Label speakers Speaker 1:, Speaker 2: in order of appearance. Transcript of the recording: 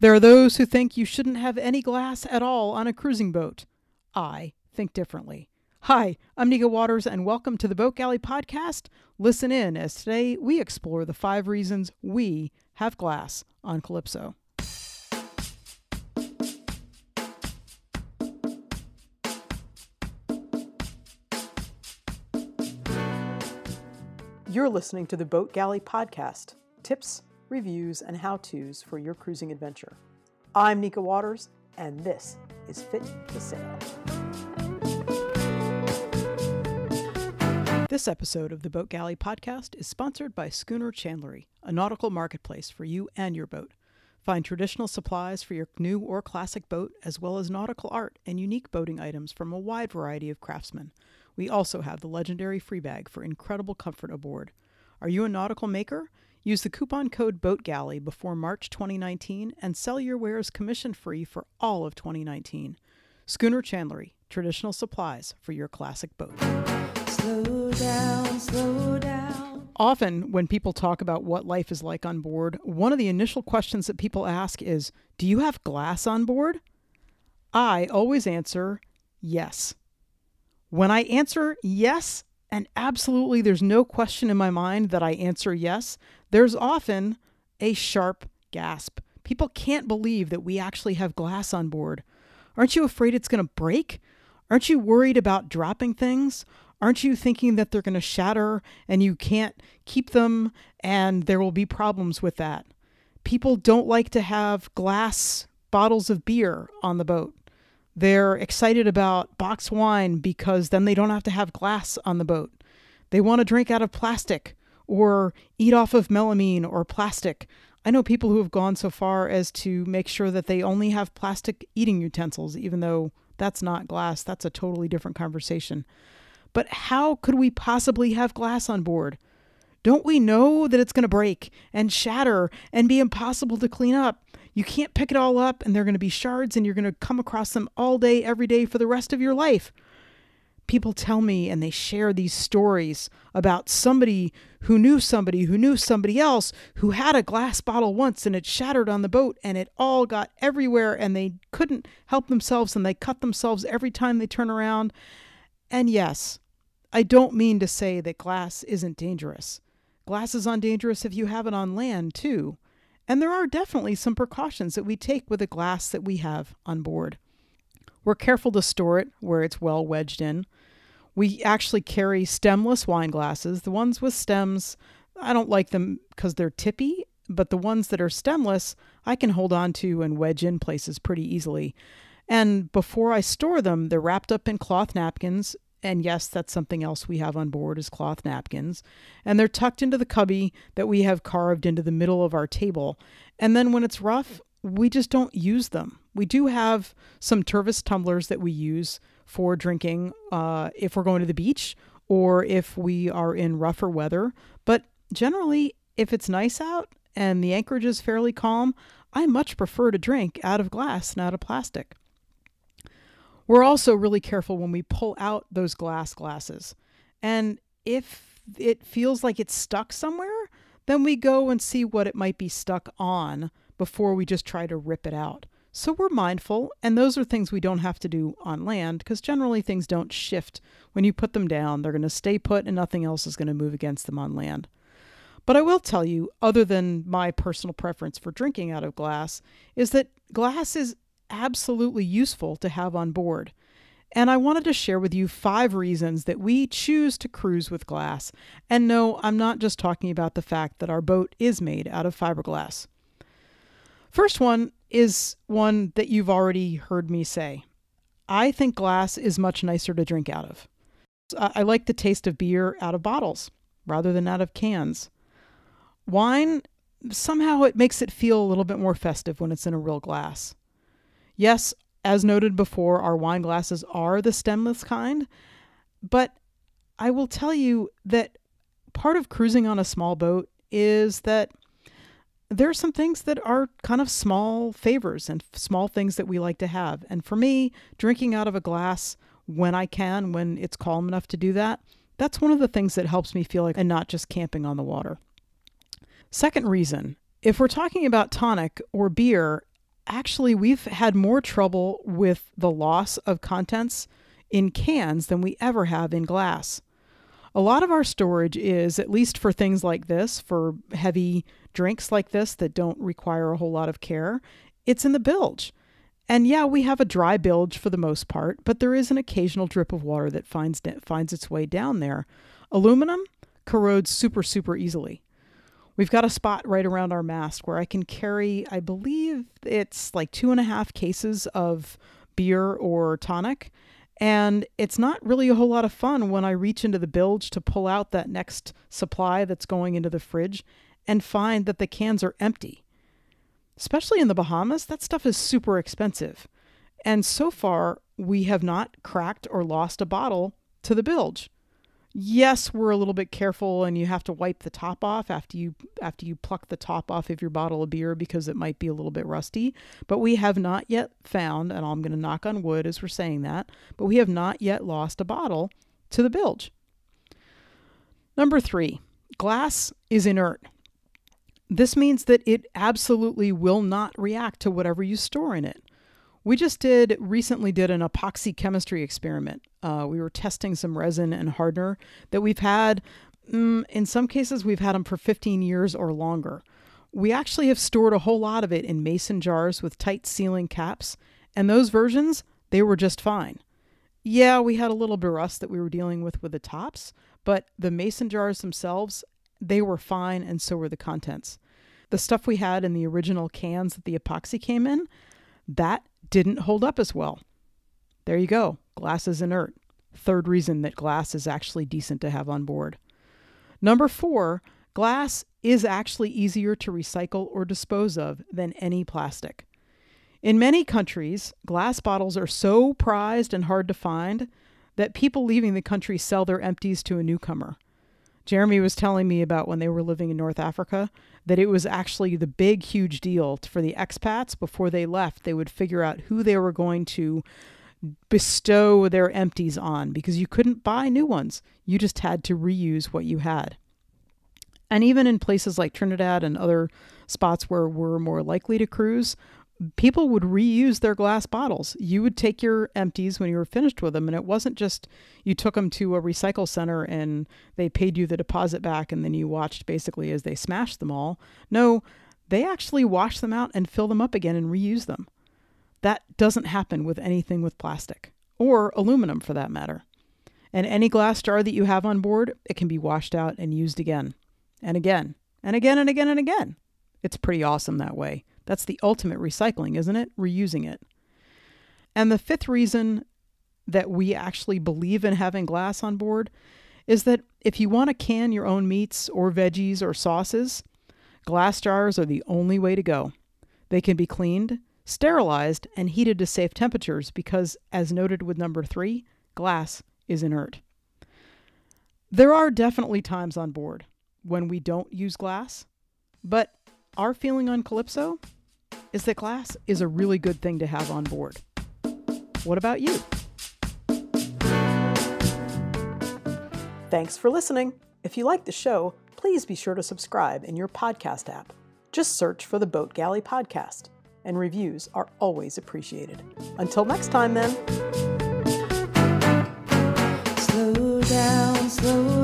Speaker 1: There are those who think you shouldn't have any glass at all on a cruising boat. I think differently. Hi, I'm Nika Waters, and welcome to the Boat Galley Podcast. Listen in as today we explore the five reasons we have glass on Calypso. You're listening to the Boat Galley Podcast tips, reviews, and how to's for your cruising adventure. I'm Nika Waters, and this is Fit to Sail. This episode of the Boat Galley Podcast is sponsored by Schooner Chandlery, a nautical marketplace for you and your boat. Find traditional supplies for your new or classic boat, as well as nautical art and unique boating items from a wide variety of craftsmen. We also have the legendary Freebag for incredible comfort aboard. Are you a nautical maker? Use the coupon code BOATGALLEY before March 2019 and sell your wares commission free for all of 2019. Schooner Chandlery, traditional supplies for your classic boat.
Speaker 2: Slow down, slow down.
Speaker 1: Often, when people talk about what life is like on board, one of the initial questions that people ask is Do you have glass on board? I always answer yes. When I answer yes, and absolutely there's no question in my mind that I answer yes, there's often a sharp gasp. People can't believe that we actually have glass on board. Aren't you afraid it's going to break? Aren't you worried about dropping things? Aren't you thinking that they're going to shatter and you can't keep them and there will be problems with that? People don't like to have glass bottles of beer on the boat. They're excited about box wine because then they don't have to have glass on the boat. They want to drink out of plastic or eat off of melamine or plastic. I know people who have gone so far as to make sure that they only have plastic eating utensils, even though that's not glass. That's a totally different conversation. But how could we possibly have glass on board? Don't we know that it's going to break and shatter and be impossible to clean up? You can't pick it all up, and they're going to be shards, and you're going to come across them all day, every day for the rest of your life. People tell me and they share these stories about somebody who knew somebody who knew somebody else who had a glass bottle once and it shattered on the boat and it all got everywhere and they couldn't help themselves and they cut themselves every time they turn around. And yes, I don't mean to say that glass isn't dangerous. Glass is on dangerous if you have it on land, too. And there are definitely some precautions that we take with the glass that we have on board. We're careful to store it where it's well wedged in. We actually carry stemless wine glasses. The ones with stems, I don't like them because they're tippy, but the ones that are stemless, I can hold on to and wedge in places pretty easily. And before I store them, they're wrapped up in cloth napkins and yes, that's something else we have on board is cloth napkins. And they're tucked into the cubby that we have carved into the middle of our table. And then when it's rough, we just don't use them. We do have some Tervis tumblers that we use for drinking uh, if we're going to the beach or if we are in rougher weather. But generally, if it's nice out and the anchorage is fairly calm, I much prefer to drink out of glass and out of plastic. We're also really careful when we pull out those glass glasses. And if it feels like it's stuck somewhere, then we go and see what it might be stuck on before we just try to rip it out. So we're mindful, and those are things we don't have to do on land because generally things don't shift when you put them down. They're going to stay put and nothing else is going to move against them on land. But I will tell you, other than my personal preference for drinking out of glass, is that glass is absolutely useful to have on board. And I wanted to share with you five reasons that we choose to cruise with glass. And no, I'm not just talking about the fact that our boat is made out of fiberglass. First one is one that you've already heard me say. I think glass is much nicer to drink out of. I like the taste of beer out of bottles rather than out of cans. Wine, somehow it makes it feel a little bit more festive when it's in a real glass. Yes, as noted before, our wine glasses are the stemless kind, but I will tell you that part of cruising on a small boat is that there are some things that are kind of small favors and small things that we like to have. And for me, drinking out of a glass when I can, when it's calm enough to do that, that's one of the things that helps me feel like I'm not just camping on the water. Second reason if we're talking about tonic or beer, actually, we've had more trouble with the loss of contents in cans than we ever have in glass. A lot of our storage is, at least for things like this, for heavy drinks like this that don't require a whole lot of care, it's in the bilge. And yeah, we have a dry bilge for the most part, but there is an occasional drip of water that finds finds its way down there. Aluminum corrodes super super easily. We've got a spot right around our mast where I can carry, I believe it's like two and a half cases of beer or tonic. And it's not really a whole lot of fun when I reach into the bilge to pull out that next supply that's going into the fridge and find that the cans are empty. Especially in the Bahamas, that stuff is super expensive. And so far, we have not cracked or lost a bottle to the bilge. Yes, we're a little bit careful and you have to wipe the top off after you after you pluck the top off of your bottle of beer because it might be a little bit rusty, but we have not yet found and I'm going to knock on wood as we're saying that, but we have not yet lost a bottle to the bilge. Number 3, glass is inert. This means that it absolutely will not react to whatever you store in it. We just did recently did an epoxy chemistry experiment. Uh, we were testing some resin and hardener that we've had. Mm, in some cases, we've had them for 15 years or longer. We actually have stored a whole lot of it in mason jars with tight sealing caps, and those versions they were just fine. Yeah, we had a little bit of rust that we were dealing with with the tops, but the mason jars themselves they were fine, and so were the contents. The stuff we had in the original cans that the epoxy came in, that didn't hold up as well. There you go. Glass is inert. Third reason that glass is actually decent to have on board. Number four, glass is actually easier to recycle or dispose of than any plastic. In many countries, glass bottles are so prized and hard to find that people leaving the country sell their empties to a newcomer. Jeremy was telling me about when they were living in North Africa that it was actually the big, huge deal for the expats before they left. They would figure out who they were going to bestow their empties on because you couldn't buy new ones. You just had to reuse what you had. And even in places like Trinidad and other spots where we're more likely to cruise, people would reuse their glass bottles. You would take your empties when you were finished with them, and it wasn't just you took them to a recycle center and they paid you the deposit back, and then you watched basically as they smashed them all. No, they actually wash them out and fill them up again and reuse them. That doesn't happen with anything with plastic or aluminum for that matter. And any glass jar that you have on board, it can be washed out and used again and again and again and again and again. It's pretty awesome that way. That's the ultimate recycling, isn't it? Reusing it. And the fifth reason that we actually believe in having glass on board is that if you want to can your own meats or veggies or sauces, glass jars are the only way to go. They can be cleaned, sterilized, and heated to safe temperatures because, as noted with number three, glass is inert. There are definitely times on board when we don't use glass, but our feeling on Calypso is that class is a really good thing to have on board. What about you? Thanks for listening. If you like the show, please be sure to subscribe in your podcast app. Just search for the Boat Galley Podcast, and reviews are always appreciated. Until next time, then.
Speaker 2: Slow down, slow